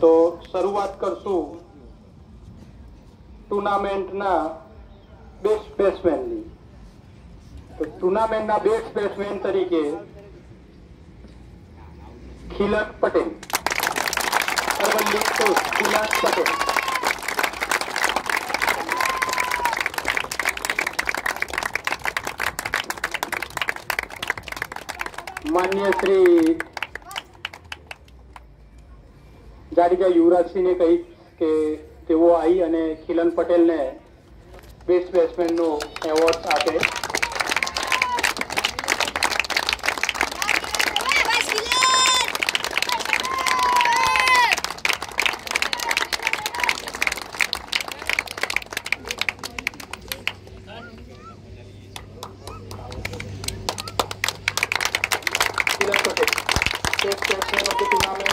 તો શરૂઆત કરશું ટુર્નામેન્ટના બેસ્ટ બેટ્સમેનની તો ટુર્નામેન્ટના બેસ્ટ બેટ્સમેન તરીકે ખિલન પટેલ અરવલ્લી કોચ ખિલન પટેલ માન્ય શ્રી જાડેજા યુવરાજસિંહને કહી કે તેઓ આવી અને ખિલન પટેલને બેસ્ટ બેટ્સમેનનો એવોર્ડ આપે ખિલન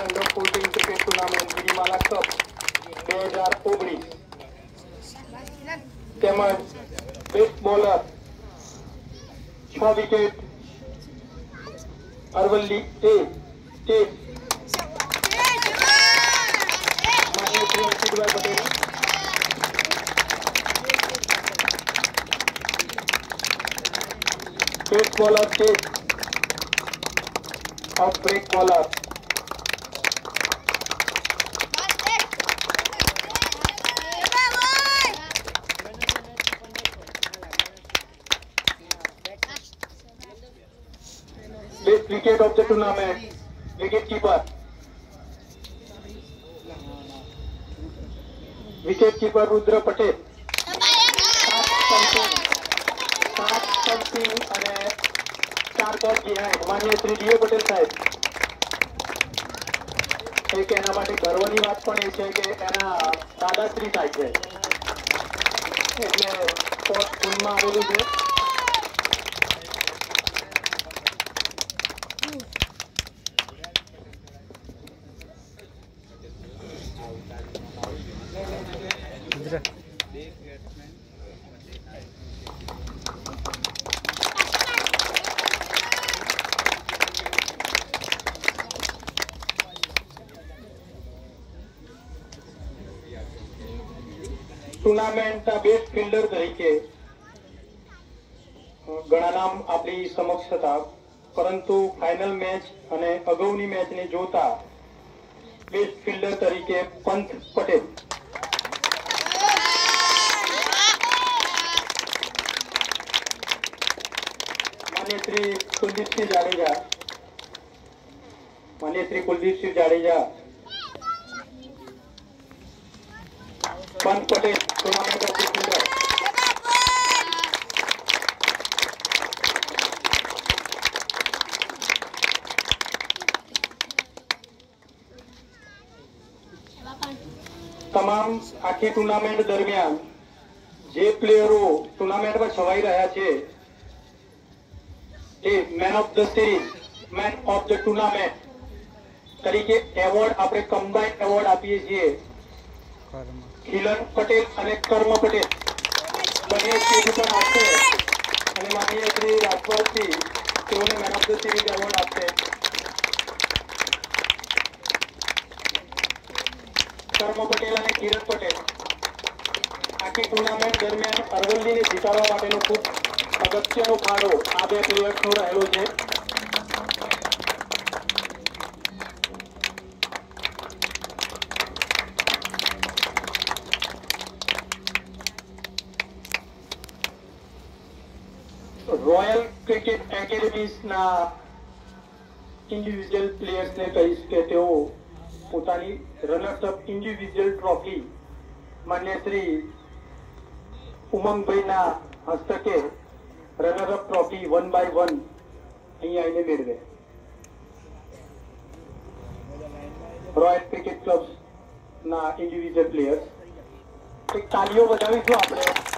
ટુર્નામેન્ટ ગિરિમાલા કપ બે હજાર ઓગણીસ તેમજ બેસ્ટ બોલર છ વિકેટ અરવલ્લી એ સ્ટેટ માન્ય Shri અંકિતભાઈ Patel best bowler state off break bowler Best wicket of the tournament, wicket keeper. Wicket keeper Rudra Patel. સાત સ્ટમ્પિંગ અને ચાર બોલ બિહાઇન્ડ માન્ય શ્રી ડીઓ પટેલ સાહેબ એક એના માટે ગર્વની વાત પણ એ છે કે એના દાદાશ્રી થાય છે એટલે સ્પોર્ટ સ્કૂલમાં આવેલું છે ટુર્નામેન્ટના બેસ્ટ ફિલ્ડર તરીકે ઘણા નામ આપણી સમક્ષ હતા. પરંતુ ફાઇનલ મેચ અને અગાઉની મેચને જોતા બેસ્ટ ફિલ્ડર તરીકે પંથ પટેલ. માન્ય કુલદીપસિંહ જાડેજા. માન્ય Kuldeepsinh Jadeja Pant Patel tournament of the fielder તમામ આખી ટુર્નામેન્ટ દરમિયાન જે પ્લેયરો ટુર્નામેન્ટમાં છવાઈ રહ્યા છે એ man of the series man of the tournament તરીકે એવોર્ડ આપણે કમ્બાઇન્ડ એવોર્ડ આપીએ છીએ ખિલન પટેલ અને કર્મ પટેલ. બંને સ્ટેજ ઉપર આપશે. અને માનીય શ્રી રાજપાલસિંહ તેઓને man of the series award આપશે. કર્મ પટેલ અને કિરણ પટેલ. આખી ટુર્નામેન્ટ દરમિયાન અરવલ્લીને જીતાડવા માટેનો ખૂબ અગત્યનો ફાળો આ બે પ્લેયર્સનો રહેલો છે રોયલ ક્રિકેટ એકેડમીઝના ઇન્ડિવિજ્યુઅલ પ્લેયર્સને કહીશ કે તેઓ પોતાની રનર્સ અપ ઇન્ડિવિજ્યુઅલ ટ્રોફી માન્ય શ્રી ઉમંગભાઈના હસ્તકે runner up trophy one by one અહીંયા આવીને મેળવે. રોયલ ક્રિકેટ ક્લબ્સના ઇન્ડિવિજ્યુઅલ પ્લેયર્સ તાલીઓ બજાવીશું આપણે.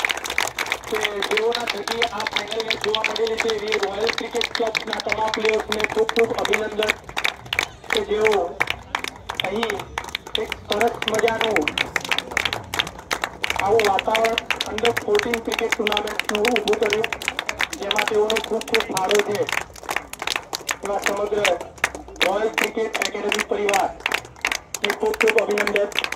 કે જેઓના થકી આ ફાઇનલ મેચ જોવા મળેલી છે એવી રોયલ ક્રિકેટ ક્લબ્સના તમામ પ્લેયર્સને ખૂબ ખૂબ અભિનંદન કે જેઓ અહીં એક સરસ મજાનું આવું વાતાવરણ અંડર ફોર્ટીન ક્રિકેટ ટુર્નામેન્ટનું ઊભું કર્યું જેમાં તેઓનો ખૂબ ખૂબ ફાળો છે એવા સમગ્ર રોયલ ક્રિકેટ એકેડમી પરિવાર એ ખૂબ ખૂબ અભિનંદન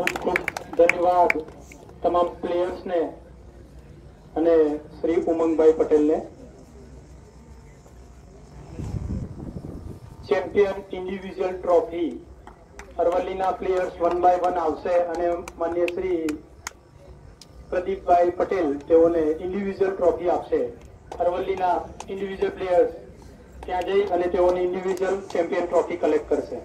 ખૂબ ખૂબ ધન્યવાદ તમામ પ્લેયર્સને અને શ્રી ઉમંગભાઈ પટેલને. ચેમ્પિયન ઇન્ડિવિજ્યુઅલ ટ્રોફી અરવલ્લીના પ્લેયર્સ વન બાય વન આવશે અને માન્ય શ્રી પ્રદીપભાઈ પટેલ તેઓને ઇન્ડિવિજ્યુઅલ ટ્રોફી આપશે. અરવલ્લીના ઇન્ડિવિજ્યુઅલ પ્લેયર્સ ત્યાં જઈ અને તેઓની ઇન્ડિવિજ્યુઅલ ચેમ્પિયન ટ્રોફી કલેક્ટ કરશે.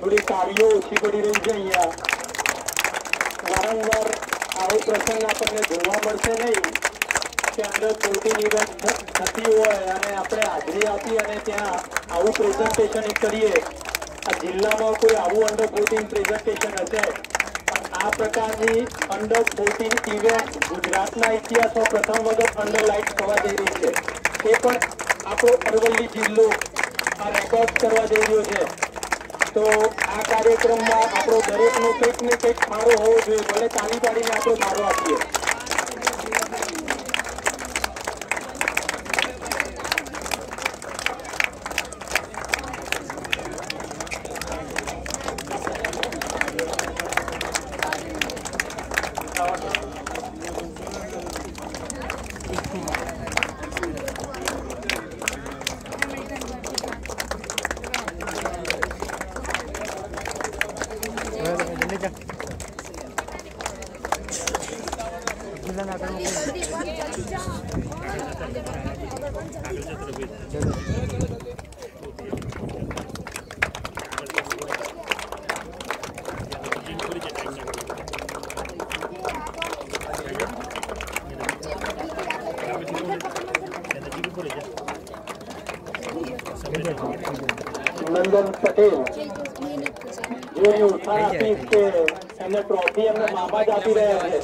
થોડી તાળીઓ ઓછી પડી રહી છે અહીંયા વારંવાર આવો પ્રસંગ આપણને જોવા મળશે નહીં કે અંદર કોર્ટિંગ નિવેદ થતી હોય અને આપણે હાજરી આપી અને ત્યાં આવું પ્રેઝન્ટેશન કરીએ આ જિલ્લામાં કોઈ આવું અંડર ફોર્ટીન પ્રેઝન્ટેશન હશે આ પ્રકારની અંડર ફોર્ટીન ઇવેન્ટ ગુજરાતના ઇતિહાસમાં પ્રથમ વખત અંડર લાઇટ થવા જઈ રહી છે એ પણ આપણો અરવલ્લી જિલ્લો આ રેકોર્ડ કરવા જઈ રહ્યો છે તો આ કાર્યક્રમમાં આપણો દરેકનો કંઈક ને કંઈક ફાળો હોવો જોઈએ. ભલે તાલી પાડીને આપણો ફાળો આપીએ. પટેલ જે હું ઉત્સાહ આપીશ કે એમને ટ્રોફી એમને મામા જ આપી રહ્યા છે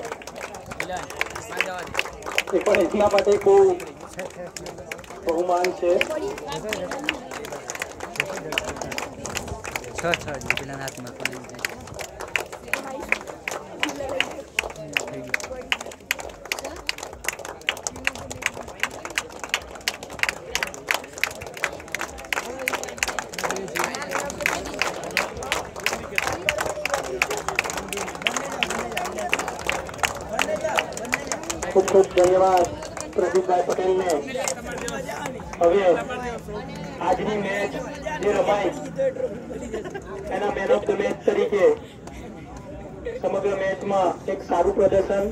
એ પણ એટલા માટે બહુ બહુમાન છે છ છ જ પેલા હાથમાં ખૂબ ખૂબ ધન્યવાદ પ્રદીપભાઈ પટેલને. હવે આજની મેચ જે રમાઈ, એના મેન ઓફ ધ મેચ તરીકે સમગ્ર મેચમાં એક સારું પ્રદર્શન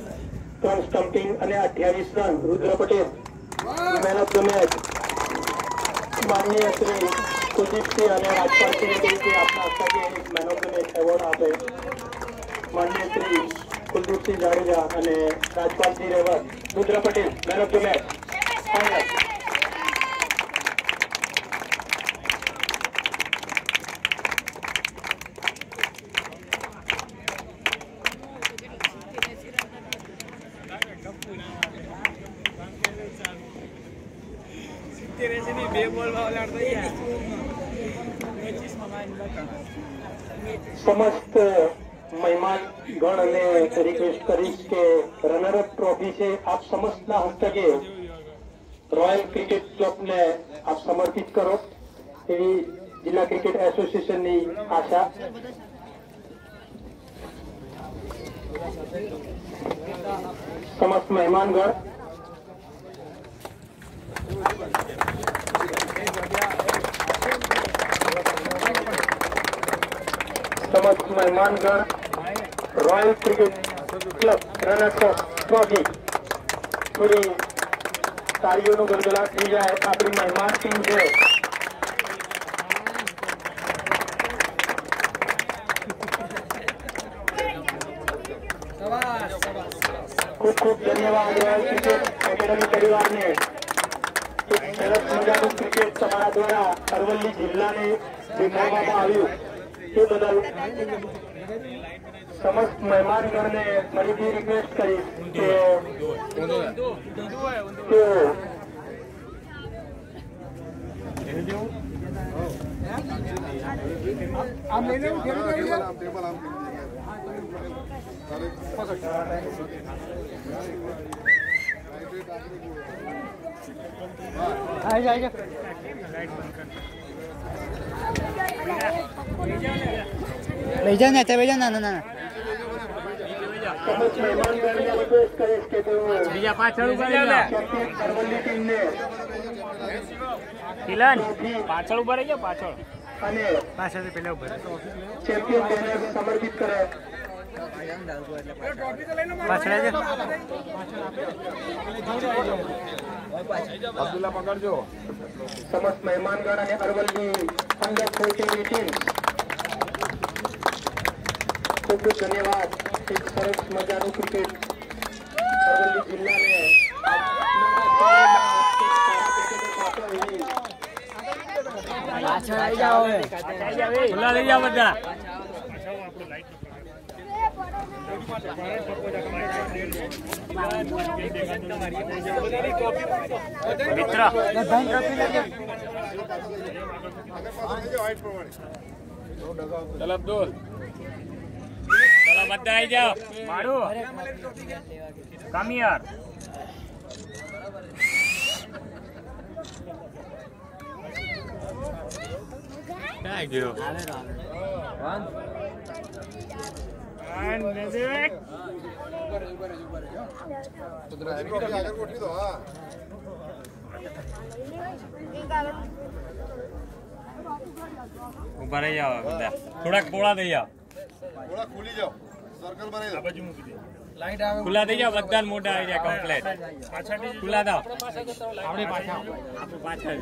ત્રણ સ્ટમ્પિંગ અને અઠ્યાવીસ run Rudra Patel man of the match માનનીય શ્રી કુલદીપસિંહ અને રાજપાલસિંહ તરીકે આપના હસ્તકે એક man of the match award આપે. માનનીય Shri Shri Jadeja Rajpal ji रेवर Rudra Patel man of the match समस्त મહેમાન ગણ અને રિક્વેસ્ટ કરીશ કે રનરઅપ ટ્રોફી છે આપ સમસ્તના હસ્તકે રોયલ ક્રિકેટ ક્લબને આપ સમર્પિત કરો એવી જિલ્લા ક્રિકેટ એસોસિએશનની આશા સમસ્ત મહેમાનગણ સમસ્ત મહેમાનગણ royal cricket club runners trophy થોડી તાળીઓનો ગલગલાટ થઈ જાય આપણી મહેમાન ટીમ છે ખૂબ ખૂબ ધન્યવાદ રોયલ ક્રિકેટ એકેડમી પરિવારને એક સરસ મજાનું ક્રિકેટ તમારા દ્વારા અરવલ્લી જિલ્લાને દેખાડવામાં આવ્યું તે બદલ સમસ્ત મહેમાનગણને ફરીથી રિક્વેસ્ટ કરીશ કે તેઓ લઈ જાઓ ને તમે જાઓ ના ના ના સમસ્ત મહેમાનગણને રિક્વેસ્ટ કરીશ કે તેઓ બીજા પાછળ ઉભા રહી કેપ્ટન અરવલ્લી ટીમને કિલન પાછળ ઉભા રહી જાઓ પાછળ અને પાછળ પેલા ઉભા ચેમ્પિયન બેનર સમર્પિત કરે પાછળ આવજો સમસ્ત મહેમાનગણ અને અરવલ્લી અંડર ફોર્ટીનની ટીમ ખૂબ ખૂબ ધન્યવાદ એક સરસ મજાનું ક્રિકેટ અરવલ્લી જિલ્લાને પાછળ આવી જાઓ હવે ખુલ્લા લઈ જાઓ બધા મિત્ર બધાની બધા આવી જાઓ મારું કમ યાર ક્યાં ગયો And music. ઉભા રહી જાઓ બધા થોડાક પોળા થઈ જાઓ થોડા ખુલી જાઓ સર્કલ બનાવી દો બાજુ મૂકી દે ખુલ્લા થઈ જાઓ બધા મોટા આવી જાય કમ્પ્લેટ ખુલ્લા દાવ આપણે પાછા પાછા